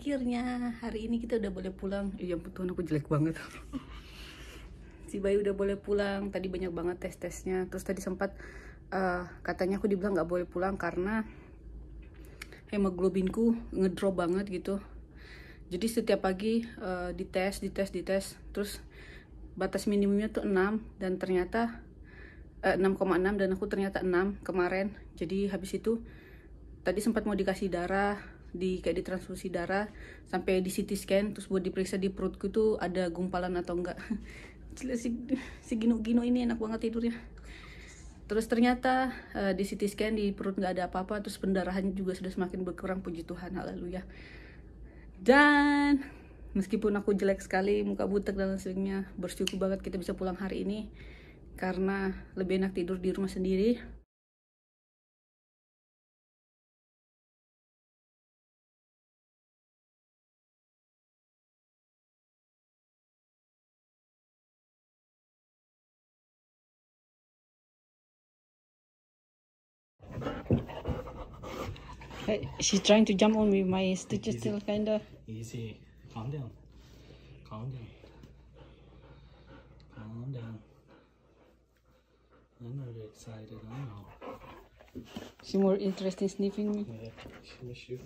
akhirnya hari ini kita udah boleh pulang. Iya Tuhan aku jelek banget. Si Bayu udah boleh pulang. Tadi banyak banget tes tesnya terus tadi sempat uh, katanya aku dibilang nggak boleh pulang karena hemoglobinku ngedrop banget gitu. Jadi setiap pagi uh, dites dites dites. Terus batas minimumnya tuh 6 dan ternyata uh, 6,6 dan aku ternyata 6 kemarin. Jadi habis itu tadi sempat mau dikasih darah di kayak ditransfusi darah sampai di CT scan terus buat diperiksa di perutku tuh ada gumpalan atau enggak. Si, si Gino-Gino ini enak banget tidurnya. Terus ternyata uh, di CT scan di perut nggak ada apa-apa terus pendarahan juga sudah semakin berkurang puji Tuhan haleluya. Dan meskipun aku jelek sekali muka butek dan sebagainya bersyukur banget kita bisa pulang hari ini karena lebih enak tidur di rumah sendiri She's trying to jump on me. My stitches still kinda. Easy. Calm down. Calm down. Calm down. I'm not excited. I know. She more interested in sniffing me. Yeah, she miss you.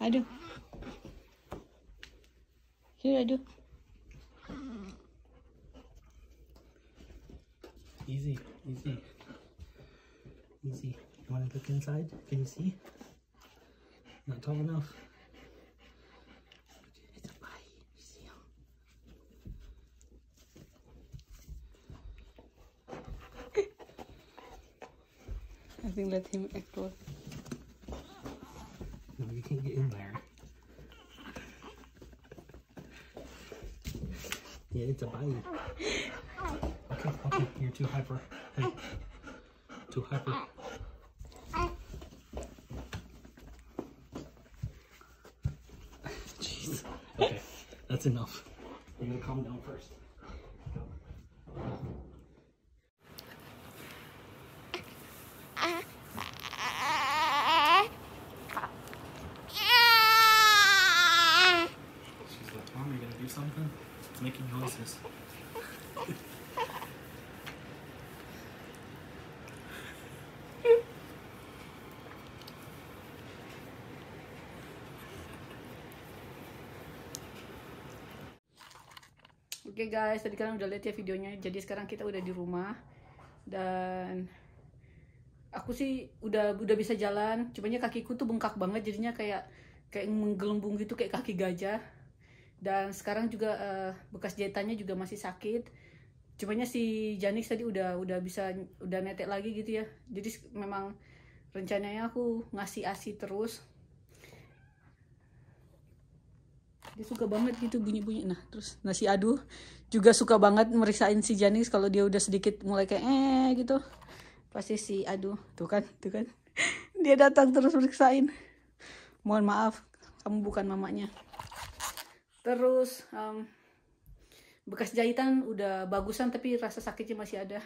I do. Here I do. Easy, easy. Easy. You want to look inside? Can you see? Not tall enough. It's a bite. You see him? I think let him explore. No, you can't get in there. Yeah, it's a bite. Okay, okay, you're too hyper. Hey, too hyper. Okay, that's enough. You're gonna calm down first. She's like, Mom, are you gonna do something? It's making noises. Oke guys, tadi kalian udah lihat ya videonya. Jadi sekarang kita udah di rumah dan aku sih udah udah bisa jalan. Cumanya kakiku tuh bengkak banget, jadinya kayak kayak menggelembung gitu kayak kaki gajah. Dan sekarang juga eh, bekas jahitannya juga masih sakit. Cumanya si Janix tadi udah udah bisa udah netek lagi gitu ya. Jadi memang rencananya aku ngasih ASI terus dia suka banget gitu bunyi-bunyi. Nah terus nasi aduh juga suka banget meriksain si Janis kalau dia udah sedikit mulai kayak eh gitu. Pasti si aduh tuh kan tuh kan. Dia datang terus meriksain mohon maaf kamu bukan mamanya. Terus em, bekas jahitan udah bagusan tapi rasa sakitnya masih ada.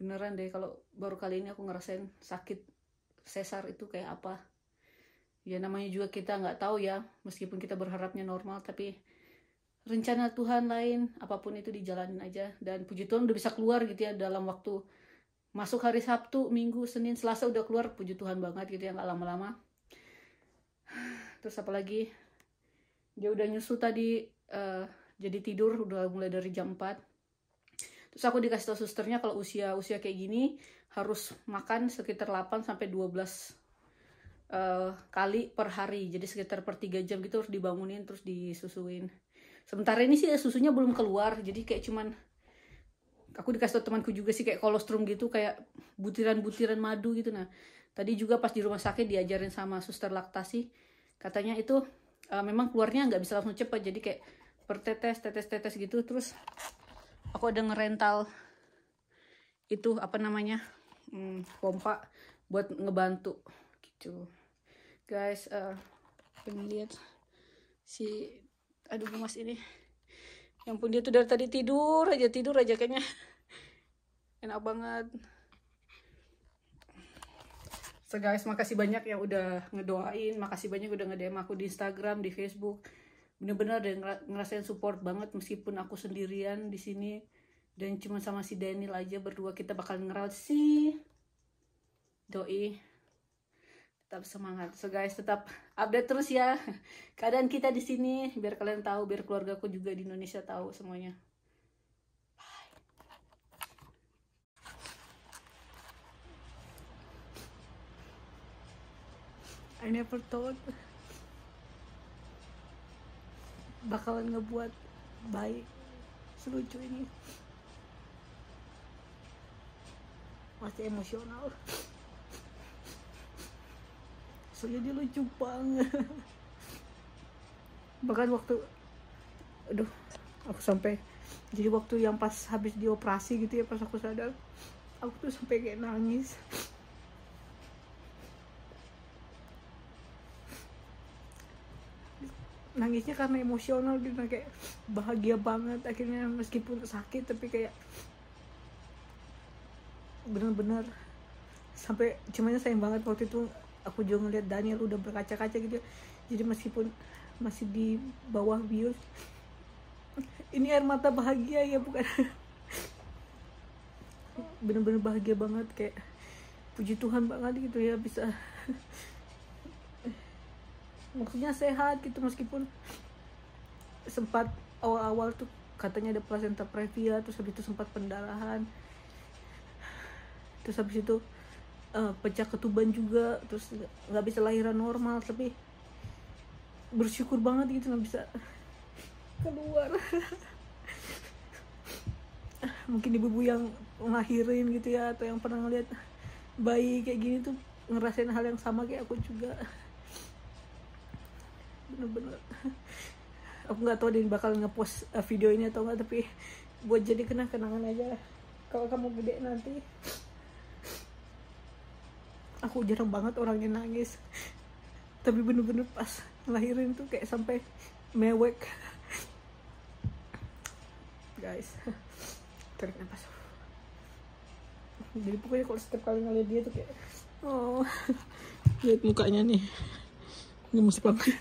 Beneran deh kalau baru kali ini aku ngerasain sakit sesar itu kayak apa ya namanya juga kita nggak tahu ya meskipun kita berharapnya normal tapi rencana Tuhan lain apa pun itu dijalanin aja. Dan puji Tuhan udah bisa keluar gitu ya dalam waktu masuk hari Sabtu Minggu Senin Selasa udah keluar puji Tuhan banget gitu ya nggak lama-lama. Terus apalagi dia udah nyusu tadi eh, jadi tidur udah mulai dari jam 4 terus aku dikasih tau susternya kalau usia usia kayak gini harus makan sekitar 8 sampai 12 eh, kali per hari. Jadi sekitar per tiga jam gitu harus dibangunin terus disusuin. Sementara ini sih susunya belum keluar. Jadi kayak cuman aku dikasih tau temanku juga sih kayak kolostrum gitu kayak butiran-butiran madu gitu. Nah tadi juga pas di rumah sakit diajarin sama suster laktasi. Katanya itu eh, memang keluarnya nggak bisa langsung cepat. Jadi kayak per tetes tetes tetes gitu. Terus aku ada ngerental itu apa namanya hmm, pompa buat ngebantu gitu. Guys eh pengen lihat si aduh gemas ini. Yang pun dia tuh dari tadi tidur aja tidur aja kayaknya. Enak banget. So guys, makasih banyak yang udah ngedoain, makasih banyak udah nge-DM aku di Instagram, di Facebook. Bener-bener ngera- ngerasain support banget meskipun aku sendirian di sini. Dan cuma sama si Daniel aja berdua kita bakal ngerawat si doi. Tetap semangat. So guys, tetap update terus ya keadaan kita di sini biar kalian tahu, biar keluargaku juga di Indonesia tahu semuanya. I never thought bakalan ngebuat baik selucu ini masih emosional soalnya dia lucu banget. Bahkan waktu aduh aku sampai jadi waktu yang pas habis dioperasi gitu ya pas aku sadar aku tuh sampai kayak nangis. Nangisnya karena emosional gitu kayak bahagia banget akhirnya meskipun sakit tapi kayak bener-bener sampai cuman sayang banget waktu itu aku juga ngeliat Daniel udah berkaca-kaca gitu. Jadi meskipun masih di bawah bius ini air mata bahagia ya bukan? Bener-bener bahagia banget kayak puji Tuhan banget gitu ya bisa. Maksudnya sehat gitu meskipun sempat awal-awal tuh katanya ada placenta previa terus habis itu sempat pendarahan. Terus habis itu eh, pecah ketuban juga terus nggak- bisa lahiran normal tapi bersyukur banget gitu nggak bisa keluar. Mungkin ibu-ibu yang ngelahirin gitu ya atau yang pernah ngeliat bayi kayak gini tuh ngerasain hal yang sama kayak aku juga. Bener-bener. Aku nggak tahu dia bakal ngepost uh, video ini atau enggak tapi buat jadi kena kenangan aja. Kalau kamu gede nanti aku jarang banget orang yang nangis. Tapi bener-bener pas ngelahirin tuh kayak sampai mewek. Guys tarik nafas. Jadi pokoknya kalau setiap kali ngeliat dia tuh kayak oh. Lihat mukanya nih. Gemes banget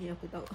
iya aku tahu